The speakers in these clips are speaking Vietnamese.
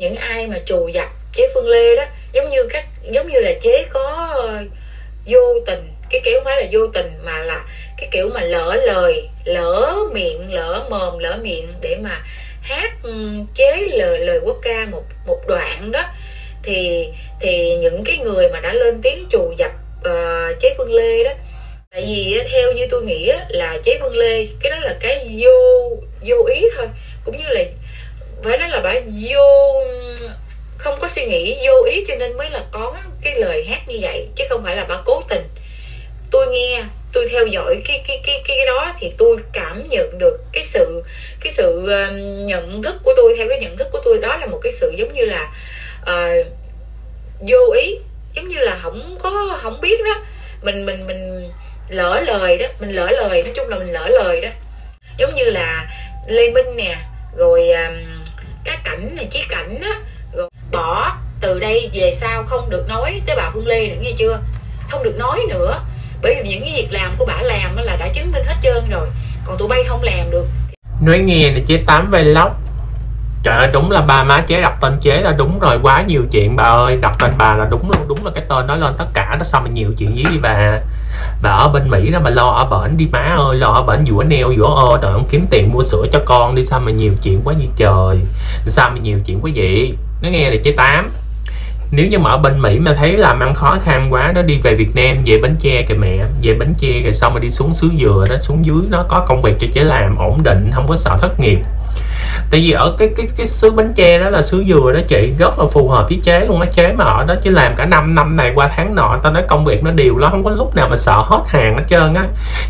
những ai mà trù dập chế phương lê đó giống như các giống như là chế có ờ, vô tình cái kiểu không phải là vô tình mà là cái kiểu mà lỡ lời lỡ miệng lỡ mồm lỡ miệng để mà hát ừ, chế lời lời quốc ca một một đoạn đó. Thì thì những cái người mà đã lên tiếng trù dập uh, chế phương lê đó tại vì theo như tôi nghĩ là chế phương lê cái đó là cái vô vô ý thôi. Cũng như là phải nói là bà vô không có suy nghĩ vô ý cho nên mới là có cái lời hát như vậy chứ không phải là bà cố tình. Tôi nghe tôi theo dõi cái cái cái cái đó thì tôi cảm nhận được cái sự cái sự ờ, nhận thức của tôi theo cái nhận thức của tôi đó là một cái sự giống như là uh, vô ý giống như là không có không biết đó. Mình mình mình lỡ lời đó mình lỡ lời nói chung là mình lỡ lời đó. Giống như là lê minh nè rồi um, các cảnh này chí cảnh á, rồi bỏ từ đây về sau không được nói tới bà phương lê nữa, nghe chưa? Không được nói nữa. Bởi vì những cái việc làm của bà làm là đã chứng minh hết trơn rồi. Còn tụi bay không làm được. Nói nghe là chế tám vlog trời ơi, đúng là ba má chế đặt tên chế là đúng rồi, quá nhiều chuyện bà ơi. Đặt tên bà là đúng luôn, đúng là cái tên nói lên tất cả, đó sao mà nhiều chuyện dữ đi bà. Bà ở bên mỹ đó mà lo ở bển đi má ơi, lo ở bển giữa neo, giữa ơ rồi không kiếm tiền mua sữa cho con đi, sao mà nhiều chuyện quá như trời. Sao mà nhiều chuyện quá vậy? Nó nghe là chế tám. Nếu như mà ở bên Mỹ mà thấy làm ăn khó khăn quá đó, đi về Việt Nam về Bến Tre kìa mẹ. Về Bến Tre rồi xong rồi đi xuống xứ dừa đó, xuống dưới nó có công việc cho chế làm, ổn định, không có sợ thất nghiệp tại vì ở cái cái cái xứ bánh tre đó là xứ dừa đó chị, rất là phù hợp với chế luôn á. Chế mà ở đó chứ làm cả năm năm này qua tháng nọ, tao nói công việc nó đều nó không có lúc nào mà sợ hết hàng hết trơn á.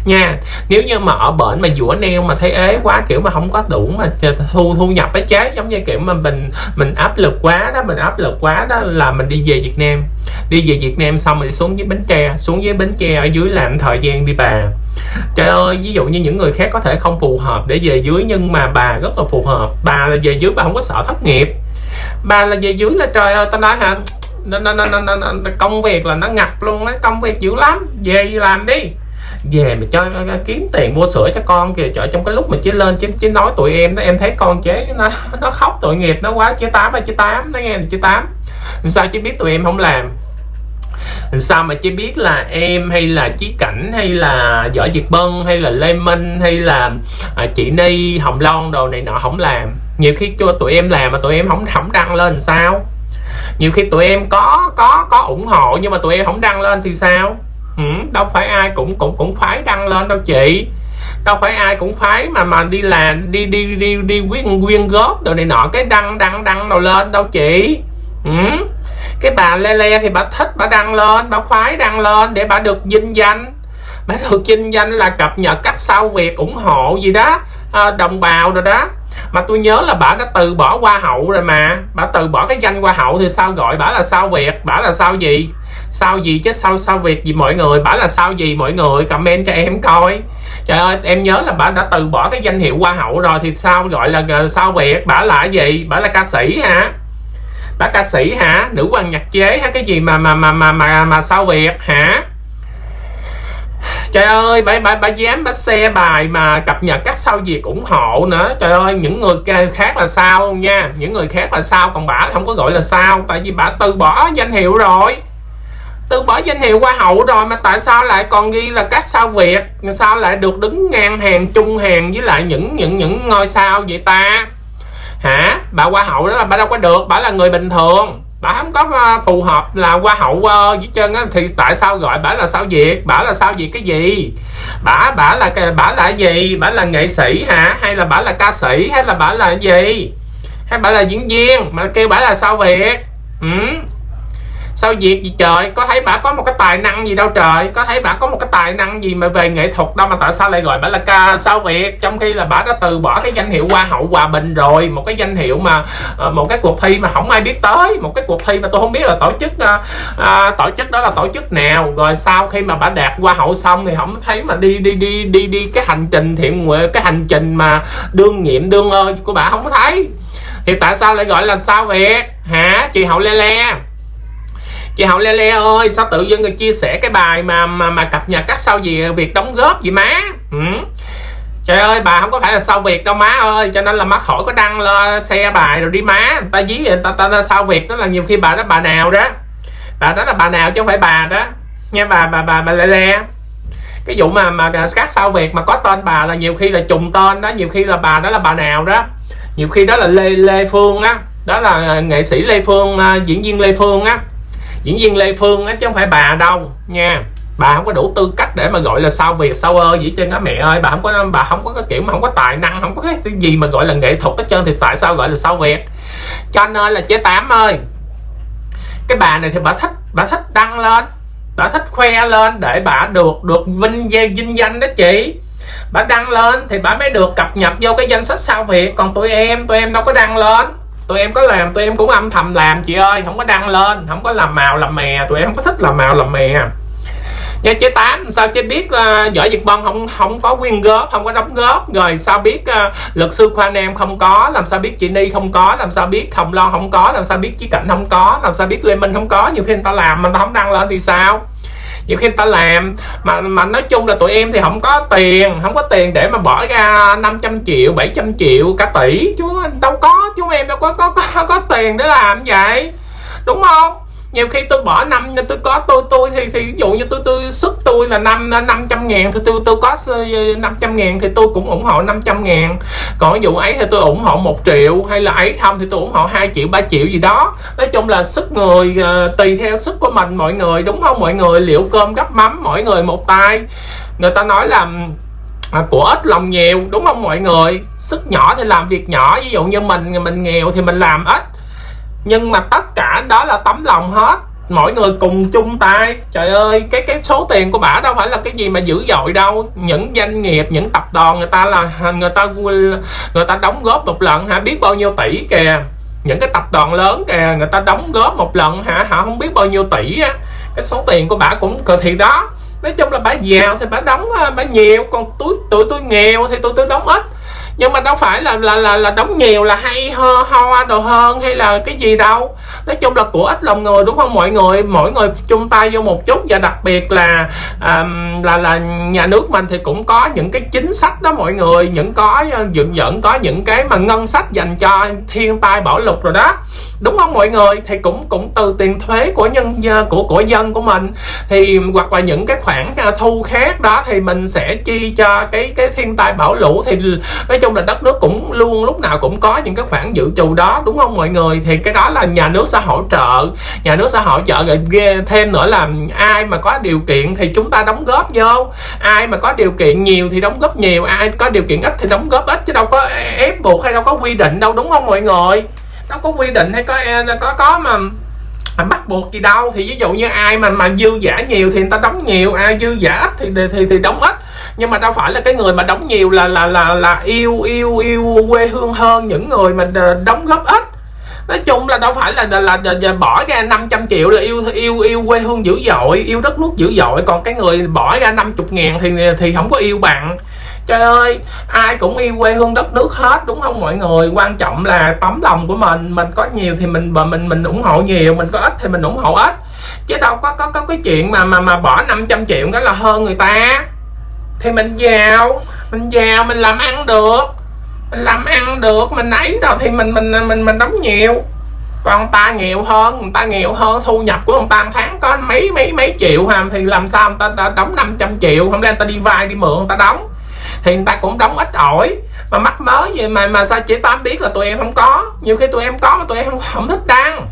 Nha, nếu như mà ở bển mà dũa neo mà thấy ế quá, kiểu mà không có đủ mà thu thu nhập cái chế giống như kiểu mà mình mình áp lực quá đó, mình áp lực quá đó là mình đi về Việt Nam đi về Việt Nam xong rồi xuống dưới bến tre. Xuống dưới bến tre ở dưới làm thời gian đi bà. Trời ơi ví dụ như những người khác có thể không phù hợp để về dưới nhưng mà bà rất là phù hợp. Bà là về dưới bà không có sợ thất nghiệp. Bà là về dưới là trời ơi tao nói hả? Nó, nó, nó, nó, nó, nó, công việc là nó ngập luôn á công việc dữ lắm. Về làm đi? Về mà cho kiếm tiền mua sữa cho con kìa. Trời trong cái lúc mà chế lên chế, chế nói tụi em đó em thấy con chế nó nó khóc tội nghiệp nó quá chế tám ba chế tám nó nghe là chế tám. Sao chứ biết tụi em không làm? Sao mà chỉ biết là em hay là chí cảnh hay là võ việt bân hay là lê minh hay là à, chị ni hồng loan đồ này nọ không làm. Nhiều khi cho tụi em làm mà tụi em không không đăng lên sao? Nhiều khi tụi em có có có ủng hộ nhưng mà tụi em không đăng lên thì sao? Ừ, đâu phải ai cũng cũng cũng phải đăng lên đâu chị. Đâu phải ai cũng phải mà mà đi làm đi đi đi đi quyên quyên góp đồ này nọ cái đăng đăng đăng đâu lên đâu chị? Ừ? Cái bà le le thì bà thích bà đăng lên bà khoái đăng lên để bà được vinh danh. Bà được vinh danh là cập nhật các sao việc ủng hộ gì đó à, đồng bào rồi đó. Mà tôi nhớ là bà đã từ bỏ hoa hậu rồi mà. Bà từ bỏ cái danh hoa hậu thì sao gọi bà là sao việt bà là sao gì? Sao gì chứ sao sao việc gì mọi người bà là sao gì mọi người? Comment cho em coi. Trời ơi em nhớ là bà đã từ bỏ cái danh hiệu hoa hậu rồi thì sao gọi là ờ, sao việt bà là gì? Bà là ca sĩ hả? Bà ca sĩ hả? Nữ hoàng nhạc chế hả? Cái gì mà mà mà mà mà, mà sao việt hả? Trời ơi bà bà bà dám bà xe bài mà cập nhật các sao việt ủng hộ nữa. Trời ơi những người khác là sao nha? Những người khác là sao? Còn bà không có gọi là sao tại vì bà từ bỏ danh hiệu rồi. Từ bỏ danh hiệu hoa hậu rồi mà tại sao lại còn ghi là các sao việt? Sao lại được đứng ngang hàng chung hàng với lại những những những ngôi sao vậy ta? Hả? Bà hoa hậu đó là bà đâu có được bà là người bình thường. Bà không có uh, phù hợp là hoa hậu uh, dưới chân á. Thì tại sao gọi bà là sao việt? Bà là sao việt cái gì? Bà bà là bà là gì? Bà là nghệ sĩ hả? Hay là bà là ca sĩ? Hay là bà là gì? Hay bà là diễn viên? Mà kêu bà là sao việt? Ừ sao việc gì trời? Có thấy bà có một cái tài năng gì đâu trời. Có thấy bà có một cái tài năng gì mà về nghệ thuật đâu mà tại sao lại gọi bà là ca? Sao việt trong khi là bà đã từ bỏ cái danh hiệu hoa hậu hòa bình rồi một cái danh hiệu mà ờ, một cái cuộc thi mà không ai biết tới một cái cuộc thi mà tôi không biết là tổ chức à, à, tổ chức đó là tổ chức nào. Rồi sau khi mà bà đạt hoa hậu xong thì không thấy mà đi đi đi đi đi cái hành trình thiện nguyện cái hành trình mà đương nhiệm đương ơi của bà không có thấy. Thì tại sao lại gọi là sao việt hả? Chị hậu le le chị hậu le le ơi sao tự dưng người chia sẻ cái bài mà mà mà cập nhật các sao gì việc đóng góp gì má? Ừ. trời ơi bà không có phải là sao việc đâu má ơi cho nên là má khỏi có đăng lên xe bài rồi đi má. Ta dí ta, ta, ta sao việc đó là nhiều khi bà đó bà nào đó. Bà đó là bà nào chứ không phải bà đó. Nghe bà bà bà bà lê lê. Cái vụ mà mà các sao việc mà có tên bà là nhiều khi là trùng tên đó nhiều khi là bà đó là bà nào đó. Nhiều khi đó là lê lê phương á. Đó là nghệ sĩ lê phương à, diễn viên lê phương á diễn viên lê phương á, chứ không phải bà đâu, nha. Bà không có đủ tư cách để mà gọi là sao việc, sao ơi vậy trên đó mẹ ơi. Bà không có, bà không có cái kiểu mà không có tài năng, không có cái gì mà gọi là nghệ thuật hết trơn thì tại sao gọi là sao việc? Cho nên là chế tám ơi, cái bà này thì bà thích bà thích đăng lên, bà thích khoe lên để bà được được vinh danh vinh danh đó chị. Bà đăng lên thì bà mới được cập nhật vô cái danh sách sao việc. Còn tụi em tụi em đâu có đăng lên tụi em có làm tụi em cũng âm thầm làm chị ơi không có đăng lên không có làm màu làm mè tụi em không có thích làm màu làm mè. Nha chế tám sao chế biết uh, giỏi việt bân không không có quyên góp không có đóng góp rồi sao biết uh, luật sư khoa nam không có làm sao biết chị ni không có làm sao biết hồng lo không có làm sao biết chí cảnh không có làm sao biết lê minh không có nhiều khi người ta làm mà người ta không đăng lên thì sao? Nhiều khi người ta làm mà mà nói chung là tụi em thì không có tiền không có tiền để mà bỏ ra 500 triệu 700 triệu cả tỷ. Chú đâu có chúng em đâu có có có, có tiền để làm vậy. Đúng không? Nhiều khi tôi bỏ năm tôi có tôi tôi thì thì ví dụ như tôi tôi sức tôi là năm năm trăm ngàn thì tôi tôi có 500 ờ, ngàn thì tôi cũng ủng hộ 500 ngàn. Còn ví dụ ấy thì tôi ủng hộ một triệu hay là ấy không thì tôi ủng hộ 2 triệu 3 triệu gì đó. Nói chung là sức người uh, tùy theo sức của mình mọi người đúng không? Mọi người liệu cơm gấp mắm mỗi người một tay. Người ta nói là à, của ít lòng nhiều đúng không mọi người? Sức nhỏ thì làm việc nhỏ ví dụ như mình mình nghèo thì mình làm ít nhưng mà tất cả đó là tấm lòng hết. Mọi người cùng chung tay. Trời ơi, cái cái số tiền của bả đâu phải là cái gì mà dữ dội đâu. Những doanh nghiệp, những tập đoàn người ta là, người ta người ta đóng góp một lần hả? Biết bao nhiêu tỷ kìa. Những cái tập đoàn lớn kìa, người ta đóng góp một lần hả? Họ không biết bao nhiêu tỷ á. Cái số tiền của bả cũng thì đó. Nói chung là bả giàu thì bả đóng, bả nhiều. Còn túi tụi tôi nghèo thì tụi tôi đóng ít nhưng mà đâu phải là là là, là đóng nhiều là hay ho hoa đồ hơn hay là cái gì đâu. Nói chung là của ít lòng người đúng không? Mọi người mỗi người chung tay vô một chút. Và đặc biệt là um, là là nhà nước mình thì cũng có những cái chính sách đó mọi người. Những có ờ, dựng dẫn có những cái mà ngân sách dành cho thiên tai bão lụt rồi đó. Đúng không mọi người? Thì cũng cũng từ tiền thuế của nhân ờ, của của dân của mình. Thì hoặc là những cái khoản ờ, thu khác đó thì mình sẽ chi cho cái cái thiên tai bão lũ. Thì nói chung là đất nước cũng luôn lúc nào cũng có những cái khoản dự trù đó, đúng không mọi người? Thì cái đó là nhà nước sẽ hỗ trợ, nhà nước sẽ hỗ trợ. Rồi ghê, thêm nữa là ai mà có điều kiện thì chúng ta đóng góp vô ai mà có điều kiện nhiều thì đóng góp nhiều, ai có điều kiện ít thì đóng góp ít, chứ đâu có ép buộc hay đâu có quy định đâu, đúng không mọi người? Đâu có quy định hay có có có mà mà bắt buộc gì đâu thì ví dụ như ai mà mà dư giả nhiều thì người ta đóng nhiều ai dư giả ít thì thì thì đóng ít. Nhưng mà đâu phải là cái người mà đóng nhiều là là là là yêu yêu yêu quê hương hơn những người mà đóng góp ít. Nói chung là đâu phải là là, là, là, là bỏ ra 500 triệu là yêu yêu yêu quê hương dữ dội yêu đất nước dữ dội. Còn cái người bỏ ra 50 ngàn thì thì không có yêu bằng trời ơi ai cũng yêu quê hương đất nước hết đúng không mọi người? Quan trọng là tấm lòng của mình. Mình có nhiều thì mình mình mình ủng hộ nhiều mình có ít thì mình ủng hộ ít. Chứ đâu có có có cái chuyện mà mà mà bỏ 500 triệu cái là hơn người ta. Thì mình giàu mình giàu mình làm ăn được. Mình làm ăn được mình ấy đâu thì mình mình mình mình đóng nhiều. Còn ta nghèo hơn người ta nghèo hơn thu nhập của người ta tháng có mấy mấy mấy triệu hàm thì làm sao người ta, ta đóng 500 triệu? Không lẽ người ta đi vay đi mượn người ta đóng thì người ta cũng đóng ít ỏi. Mà mắc mớ gì mà mà sao chỉ tám biết là tụi em không có? Nhiều khi tụi em có mà tụi em không, không thích đăng.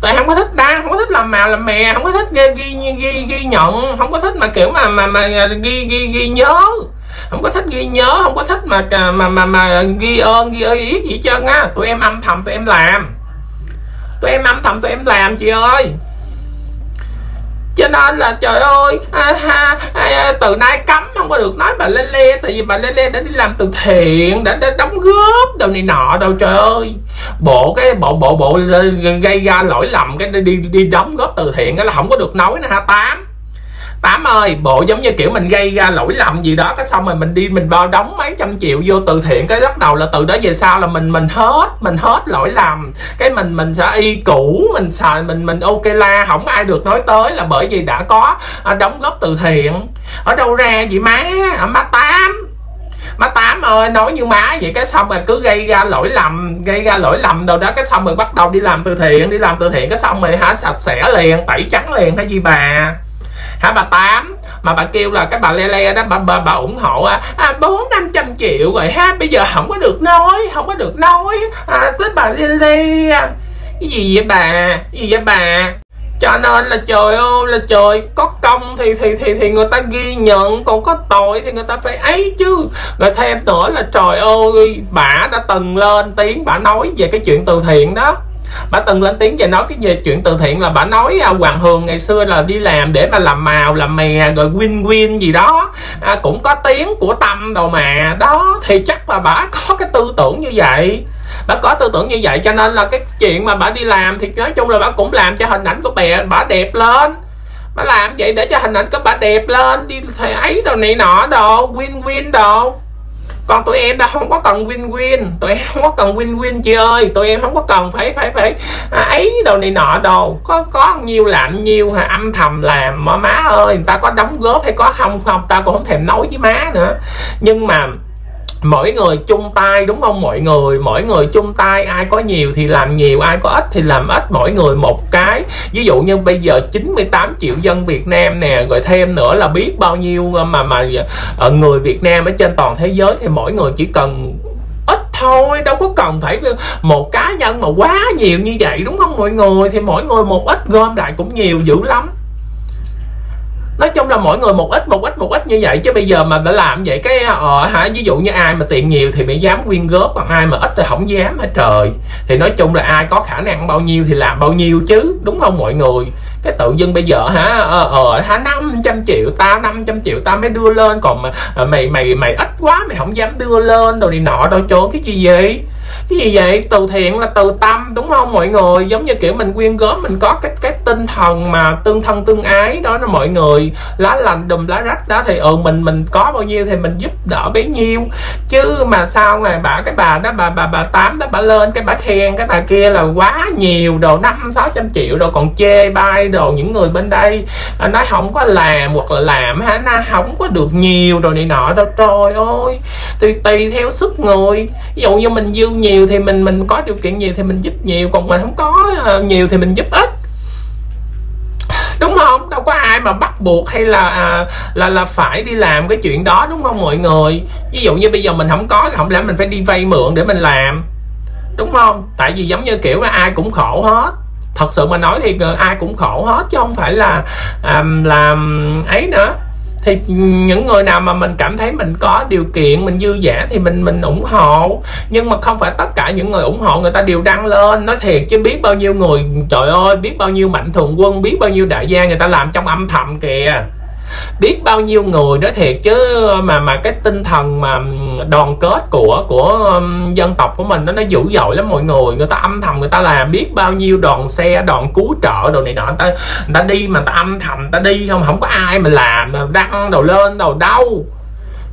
Tụi em không có thích đăng không có thích làm màu làm mè không có thích ghi ghi ghi, ghi nhận không có thích mà kiểu mà mà mà ghi ghi ghi nhớ. Không có thích ghi nhớ không có thích mà mà mà mà ghi ơn ghi ơi ý gì trơn á. Tụi em âm thầm tụi em làm. Tụi em âm thầm tụi em làm chị ơi cho nên là trời ơi à, ha, à, à, từ nay cấm không có được nói bà lê lê tại vì bà lê lê đã đi làm từ thiện đã, đã đóng góp đồ này nọ đâu trời ơi. Bộ cái bộ bộ bộ ờ, gây ra lỗi lầm cái đi đi đóng góp từ thiện cái là không có được nói nữa ha tám? Tám ơi, bộ giống như kiểu mình gây ra lỗi lầm gì đó, cái xong rồi mình đi mình bao đóng mấy trăm triệu vô từ thiện, cái bắt đầu là từ đó về sau là mình mình hết mình hết lỗi lầm. Cái mình mình sẽ y cũ, mình xài, mình mình ok la, không ai được nói tới là bởi vì đã có à, đóng góp từ thiện. Ở đâu ra vậy má? Má tám. Má tám ơi, nói như má vậy, cái xong rồi cứ gây ra lỗi lầm, gây ra lỗi lầm đâu đó, cái xong rồi bắt đầu đi làm từ thiện, đi làm từ thiện, cái xong rồi hả, sạch sẽ liền, tẩy trắng liền hay gì bà? Hả bà tám? Mà bà kêu là các bà le le đó bà bà, bà ủng hộ à bốn năm trăm triệu rồi ha bây giờ không có được nói không có được nói. À, tới bà le le. Cái gì vậy bà? Cái gì vậy bà? Cho nên là trời ơi là trời có công thì thì thì thì người ta ghi nhận còn có tội thì người ta phải ấy chứ. Rồi thêm nữa là trời ơi bà đã từng lên tiếng bà nói về cái chuyện từ thiện đó bà từng lên tiếng về nói cái về chuyện từ thiện là bà nói à, hoàng hường ngày xưa là đi làm để mà làm màu làm mè rồi win win gì đó. À, cũng có tiếng của tâm đâu mà. Đó thì chắc là bà có cái tư tưởng như vậy. Bà có tư tưởng như vậy cho nên là cái chuyện mà bà đi làm thì nói chung là bà cũng làm cho hình ảnh của bè bà đẹp lên. Bà làm vậy để cho hình ảnh của bà đẹp lên đi thầy ấy đồ này nọ đồ win win đồ còn tụi em đã không có cần win win. Tụi em không có cần win win chị ơi. Tụi em không có cần phải phải phải à, ấy đồ này nọ đồ. Có có nhiều làm nhiều hả? Âm thầm làm. Mà má ơi người ta có đóng góp hay có không không ta cũng không thèm nói với má nữa. Nhưng mà mỗi người chung tay, đúng không? Mọi người, mỗi người chung tay. Ai có nhiều thì làm nhiều, ai có ít thì làm ít. Mỗi người một cái. Ví dụ như bây giờ 98 triệu dân Việt Nam nè, rồi thêm nữa là biết bao nhiêu ờ, mà mà ờ, người Việt Nam ở trên toàn thế giới thì mỗi người chỉ cần ít thôi, đâu có cần phải một cá nhân mà quá nhiều như vậy, đúng không? Mọi người thì mỗi người một ít, gom lại cũng nhiều dữ lắm nói chung là mỗi người một ít một ít một ít như vậy. Chứ bây giờ mà đã làm vậy cái ờ hả, ví dụ như ai mà tiền nhiều thì mới dám quyên góp, còn ai mà ít thì không dám hết trời. Thì nói chung là ai có khả năng bao nhiêu thì làm bao nhiêu chứ, đúng không mọi người? Cái tự dưng bây giờ hả ờ ờ hả, năm trăm triệu tao 500 triệu tao mới đưa lên. Còn mà ờ, mày mày mày ít quá, mày không dám đưa lên rồi đi nọ đâu trốn cái gì vậy? Cái gì vậy? Từ thiện là từ tâm, đúng không mọi người? Giống như kiểu mình quyên góp, mình có cái cái tinh thần mà tương thân tương ái, đó là mọi người. Lá lành đùm lá rách đó thì ừ mình mình có bao nhiêu thì mình giúp đỡ bấy nhiêu. Chứ mà sao mà bà, cái bà đó, bà bà bà tám đó, bà lên, cái bà khen, cái bà kia là quá nhiều đồ, năm, sáu trăm triệu rồi còn chê bai đồ những người bên đây. À, nói không có làm hoặc là làm hả? Nó không có được nhiều rồi này nọ đâu. Trời ơi! Tùy tùy theo sức người. Ví dụ như mình dư nhiều thì mình mình có điều kiện nhiều thì mình giúp nhiều còn mình không có ờ, nhiều thì mình giúp ít. Đúng không? Đâu có ai mà bắt buộc hay là à, là là phải đi làm cái chuyện đó đúng không mọi người? Ví dụ như bây giờ mình không có không lẽ mình phải đi vay mượn để mình làm? Đúng không? Tại vì giống như kiểu là ai cũng khổ hết. Thật sự mà nói thì ờ, ai cũng khổ hết chứ không phải là à, làm ấy nữa thì những người nào mà mình cảm thấy mình có điều kiện, mình dư giả thì mình mình ủng hộ. Nhưng mà không phải tất cả những người ủng hộ người ta đều đăng lên. Nói thiệt chứ biết bao nhiêu người, trời ơi, biết bao nhiêu mạnh thường quân, biết bao nhiêu đại gia người ta làm trong âm thầm kìa biết bao nhiêu người đó thiệt chứ mà mà cái tinh thần mà đoàn kết của của um, dân tộc của mình đó nó dữ dội lắm mọi người. Người ta âm thầm người ta làm biết bao nhiêu đoàn xe đoàn cứu trợ đồ này nọ. Người ta người ta đi mà người ta âm thầm người ta đi không không có ai mà làm mà đăng đầu lên đầu đâu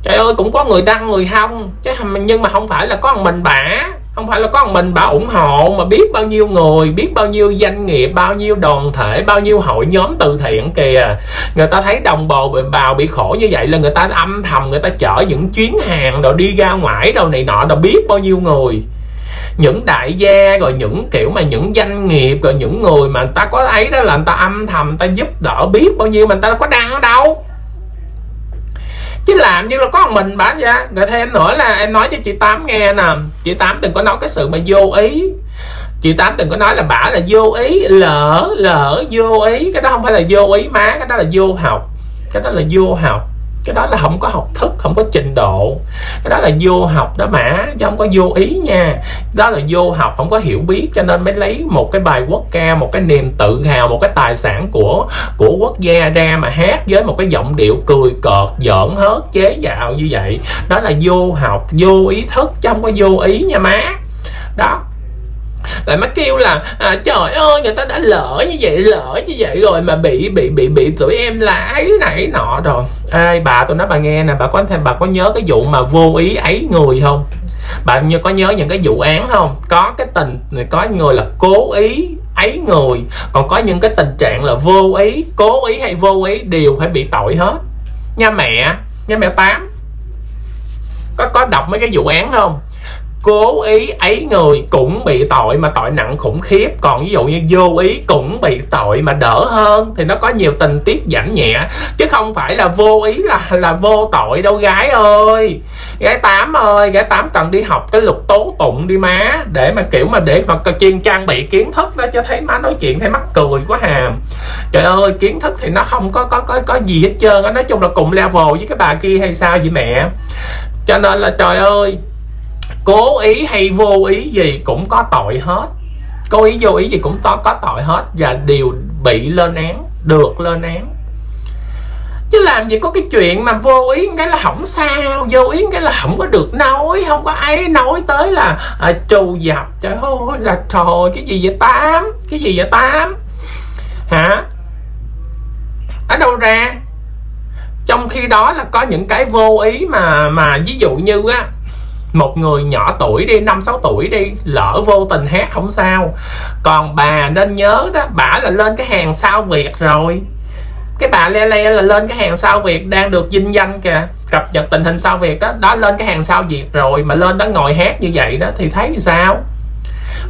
trời ơi cũng có người đăng người không chứ nhưng mà không phải là có một mình bả không phải là có một mình bà ủng hộ mà biết bao nhiêu người, biết bao nhiêu doanh nghiệp, bao nhiêu đoàn thể, bao nhiêu hội nhóm từ thiện kìa. Người ta thấy đồng bào bị bào bị khổ như vậy là người ta âm thầm, người ta chở những chuyến hàng rồi đi ra ngoài đâu này nọ đâu biết bao nhiêu người. Những đại gia rồi những kiểu mà những doanh nghiệp rồi những người mà người ta có ấy đó là người ta âm thầm, người ta giúp đỡ biết bao nhiêu mà người ta có đăng ở đâu chứ làm như là có mình bán ra rồi thêm nữa là em nói cho chị tám nghe nè. Chị tám từng có nói cái sự mà vô ý. Chị tám từng có nói là bả là vô ý, lỡ lỡ, vô ý. Cái đó không phải là vô ý má, cái đó là vô học. Cái đó là vô học cái đó là không có học thức, không có trình độ. Cái đó là vô học đó mà chứ không có vô ý nha. Đó là vô học, không có hiểu biết, cho nên mới lấy một cái bài quốc ca, một cái niềm tự hào, một cái tài sản của của quốc gia ra mà hát với một cái giọng điệu cười cợt, giỡn hớt, chế dạo như vậy. Đó là vô học, vô ý thức, chứ không có vô ý nha má đó lại mắc kêu là à, trời ơi người ta đã lỡ như vậy lỡ như vậy rồi mà bị bị bị bị tụi em là ấy nãy nọ rồi. Ai bà tôi nói bà nghe nè bà có thêm bà có nhớ cái vụ mà vô ý ấy người không? Bà như có nhớ những cái vụ án không? Có cái tình có người là cố ý ấy người còn có những cái tình trạng là vô ý cố ý hay vô ý đều phải bị tội hết. Nha mẹ nha mẹ tám có có đọc mấy cái vụ án không? Cố ý ấy người cũng bị tội mà tội nặng khủng khiếp. Còn ví dụ như vô ý cũng bị tội mà đỡ hơn, thì nó có nhiều tình tiết giảm nhẹ. Chứ không phải là vô ý là là vô tội đâu, gái ơi. Gái tám ơi, gái tám cần đi học cái luật tố tụng đi má. Để mà kiểu mà để mà chuyên trang bị kiến thức đó cho thấy má nói chuyện thấy mắc cười quá hàm trời ơi, kiến thức thì nó không có có có có gì hết trơn á. Nói chung là cùng level với cái bà kia hay sao vậy mẹ? Cho nên là trời ơi cố ý hay vô ý gì cũng có tội hết. Cố ý vô ý gì cũng có có tội hết và đều bị lên án được lên án. Chứ làm gì có cái chuyện mà vô ý cái là không sao vô ý cái là không có được nói không có ai nói tới là à, trù dập. Trời ơi là trời cái gì vậy tám? Cái gì vậy tám? Hả? Ở đâu ra? Trong khi đó là có những cái vô ý mà mà ví dụ như á một người nhỏ tuổi đi, năm, sáu tuổi đi, lỡ vô tình hát không sao. Còn bà nên nhớ đó, bà là lên cái hàng sao việt rồi. Cái bà le le là lên cái hàng sao việt đang được vinh danh kìa. Cập nhật tình hình sao việt đó đó, lên cái hàng sao việt rồi mà lên đó ngồi hát như vậy đó, thì thấy như sao?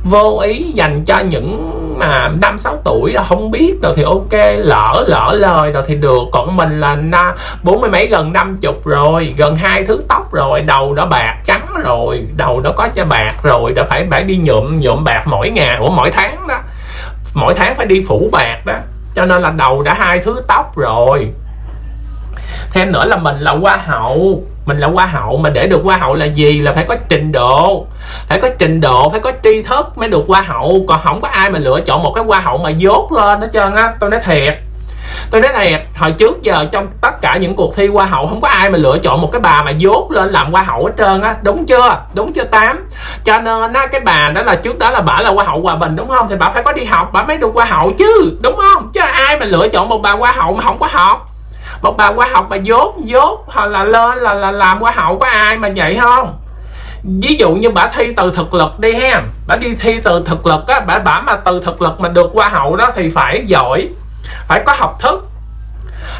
Vô ý dành cho những mà năm, sáu tuổi là không biết rồi thì ok, lỡ lỡ lời rồi thì được. Còn mình là na, bốn mươi mấy, gần năm chục rồi, gần hai thứ tóc rồi, đầu đã bạc trắng rồi, đầu đã có cho bạc rồi, đã phải phải đi nhuộm nhuộm bạc mỗi ngày của mỗi tháng đó. Mỗi tháng phải đi phủ bạc đó. Cho nên là đầu đã hai thứ tóc rồi thêm nữa là mình là hoa hậu. Mình là hoa hậu, mà để được hoa hậu là gì? Là phải có trình độ. Phải có trình độ, phải có tri thức mới được hoa hậu. Còn không có ai mà lựa chọn một cái hoa hậu mà dốt lên hết trơn á. Tôi nói thiệt. Tôi nói thiệt, hồi trước giờ trong tất cả những cuộc thi hoa hậu, không có ai mà lựa chọn một cái bà mà dốt lên làm hoa hậu hết trơn á. Đúng chưa? Đúng chưa, tám? Cho nên á, cái bà đó là trước đó là bà là hoa hậu hòa bình, đúng không? Thì bà phải có đi học, bà mới được hoa hậu chứ, đúng không? Chứ ai mà lựa chọn một bà hoa hậu mà không có học? Một bà qua học mà dốt dốt hoặc là lên là, là làm qua hậu có ai mà vậy không? Ví dụ như bà thi từ thực lực đi ha. Bà đi thi từ thực lực á bà bả mà từ thực lực mà được qua hậu đó thì phải giỏi phải có học thức.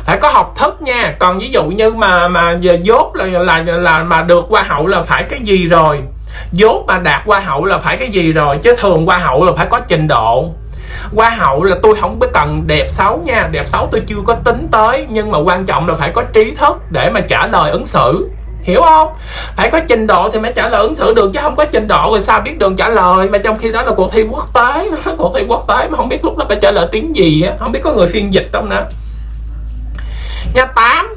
Phải có học thức nha. Còn ví dụ như mà mà giờ dốt là là là mà được qua hậu là phải cái gì rồi? Dốt mà đạt qua hậu là phải cái gì rồi? Chứ thường qua hậu là phải có trình độ hoa hậu là tôi không biết cần đẹp xấu nha, đẹp xấu tôi chưa có tính tới, nhưng mà quan trọng là phải có trí thức để mà trả lời ứng xử. Hiểu không? Phải có trình độ thì mới trả lời ứng xử được, chứ không có trình độ rồi sao biết đường trả lời? Mà trong khi đó là cuộc thi quốc tế, cuộc thi quốc tế mà không biết lúc đó phải trả lời tiếng gì á, không biết có người phiên dịch không nữa. Nha tám,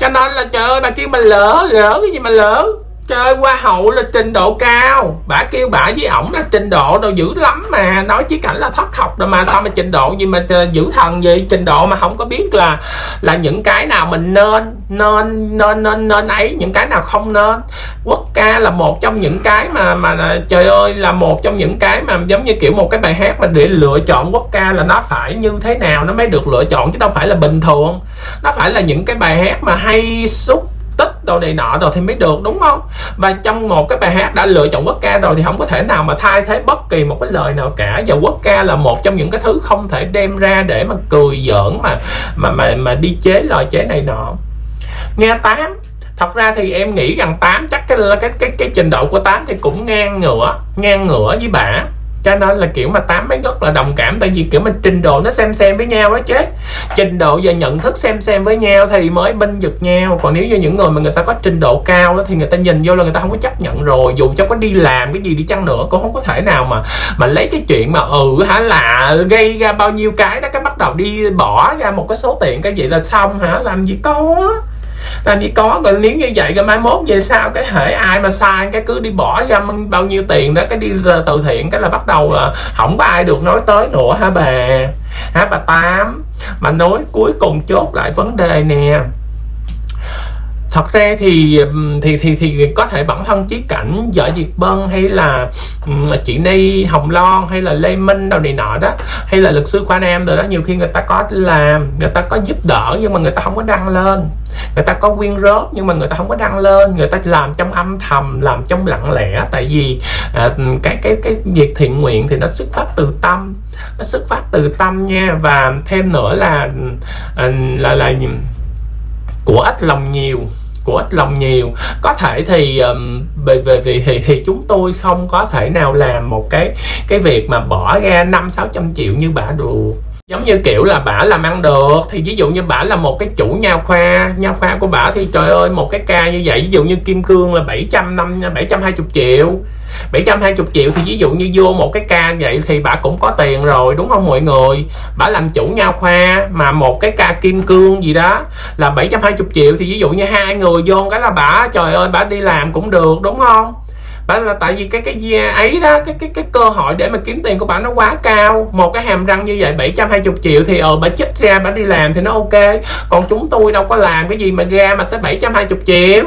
cho nên là trời ơi, bà kêu mà lỡ lỡ cái gì mà lỡ? Trời, hoa hậu là trình độ cao. Bả kêu bả với ổng là trình độ đâu dữ lắm mà. Nói chỉ cảnh là thất học rồi mà. Sao mà trình độ gì mà ờ, giữ thần gì? Trình độ mà không có biết là Là những cái nào mình nên Nên nên nên nên ấy. Những cái nào không nên. Quốc ca là một trong những cái mà mà ờ, Trời ơi, là một trong những cái mà Giống như kiểu một cái bài hát mà để lựa chọn quốc ca Là nó phải như thế nào Nó mới được lựa chọn, chứ đâu phải là bình thường. Nó phải là những cái bài hát mà hay xúc đồ này nọ rồi thì mới được, đúng không? Và trong một cái bài hát đã lựa chọn quốc ca rồi thì không có thể nào mà thay thế bất kỳ một cái lời nào cả. Và quốc ca là một trong những cái thứ không thể đem ra để mà cười giỡn, mà mà mà mà đi chế lời chế này nọ. Nghe tám, thật ra thì em nghĩ rằng tám chắc cái cái cái cái trình độ của tám thì cũng ngang ngửa ngang ngửa với bả cho nên là kiểu mà tám mấy rất là đồng cảm, tại vì kiểu mình trình độ nó xem xem với nhau đó chứ. Trình độ và nhận thức xem xem với nhau thì mới binh vực nhau. Còn nếu như những người mà người ta có trình độ cao đó thì người ta nhìn vô là người ta không có chấp nhận rồi. Dù cho có đi làm cái gì đi chăng nữa, cũng không có thể nào mà mà lấy cái chuyện mà ừ hả, là gây ra bao nhiêu cái đó, cái bắt đầu đi bỏ ra một cái số tiền cái gì là xong hả? Làm gì có làm gì có rồi nếu như vậy rồi mai mốt về sao cái hệ ai mà sai cái cứ đi bỏ ra bao nhiêu tiền đó, cái đi từ thiện, cái là bắt đầu là không có ai được nói tới nữa hả bà? Hả bà tám? Mà nói cuối cùng chốt lại vấn đề nè. Thật ra thì thì thì thì có thể bản thân chí cảnh vợ diệt bân hay là chị ni, hồng loan hay là lê minh đâu này nọ đó, hay là luật sư khoa nam rồi đó, nhiều khi người ta có làm, người ta có giúp đỡ nhưng mà người ta không có đăng lên người ta có quyên rớt nhưng mà người ta không có đăng lên người ta làm trong âm thầm làm trong lặng lẽ. Tại vì à, cái cái cái việc thiện nguyện thì nó xuất phát từ tâm nó xuất phát từ tâm nha. Và thêm nữa là à, là là của ít lòng nhiều của ít lòng nhiều. Có thể thì um, về về vì thì, thì chúng tôi không có thể nào làm một cái cái việc mà bỏ ra năm sáu trăm triệu như bà được giống như kiểu là bả làm ăn được. Thì ví dụ như bả là một cái chủ nha khoa nha khoa của bả thì trời ơi, một cái ca như vậy, ví dụ như kim cương là 700 năm 720 triệu. 720 triệu thì ví dụ như vô một cái ca vậy thì bà cũng có tiền rồi, đúng không mọi người? Bà làm chủ nha khoa mà một cái ca kim cương gì đó là 720 triệu thì ví dụ như hai người vô cái là bà trời ơi bà đi làm cũng được, đúng không? Bạn là tại vì cái cái ấy đó, cái cái cái cơ hội để mà kiếm tiền của bạn nó quá cao. Một cái hàm răng như vậy 720 triệu thì ờ bà chích ra, bà đi làm thì nó ok. Còn chúng tôi đâu có làm cái gì mà ra mà tới 720 triệu.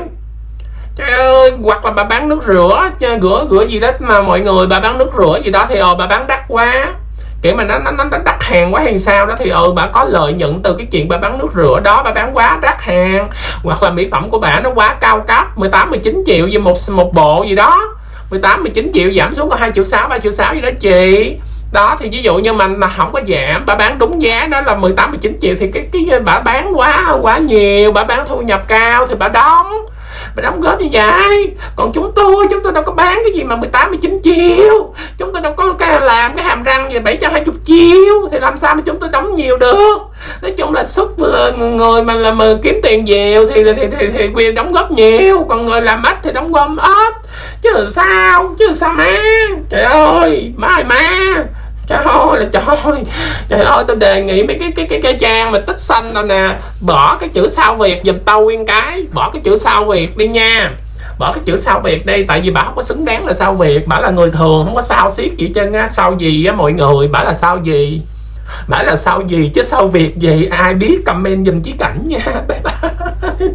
Trời ơi, hoặc là bà bán nước rửa rửa rửa gì đó mà mọi người bà bán nước rửa gì đó thì ờ bà bán đắt quá kiểu mà nó nó nó đắt hàng quá hay sao đó thì ừ bà có lợi nhuận từ cái chuyện bà bán nước rửa đó, bà bán quá đắt hàng. Hoặc là mỹ phẩm của bà nó quá cao cấp 18 19 triệu gì một một bộ gì đó. 18 19 triệu giảm xuống còn 2 triệu 6 3 triệu 6 gì đó chị. Đó, thì ví dụ như mình mà không có giảm, bà bán đúng giá đó là 18 19 triệu thì cái cái bà bán quá quá nhiều, bà bán thu nhập cao thì bà đóng bà đóng góp như vậy. Còn chúng tôi chúng tôi đâu có bán cái gì mà 18 19 triệu. Chúng tôi đâu có cái làm cái hàm răng gì 720 triệu. Thì làm sao mà chúng tôi đóng nhiều được? Nói chung là xuất người mà là mà kiếm tiền nhiều thì thì thì, thì quyền đóng góp nhiều. Còn người làm ít thì đóng góp ít chứ sao? Chứ sao má? Trời ơi má ơi má trời ơi, là trời ơi. Trời ơi tôi đề nghị mấy cái cái cái cái trang mà tích xanh đâu nè. Bỏ cái chữ sao việt giùm tao nguyên cái. Bỏ cái chữ sao việt đi nha. Bỏ cái chữ sao việt đi, tại vì bà không có xứng đáng là sao việt. Bà là người thường, không có sao xiết gì chân á. Sao gì á, mọi người? Bà là sao gì? Bà là sao gì chứ sao việt gì? Ai biết comment giùm chí cảnh nha. Bye bye.